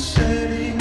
setting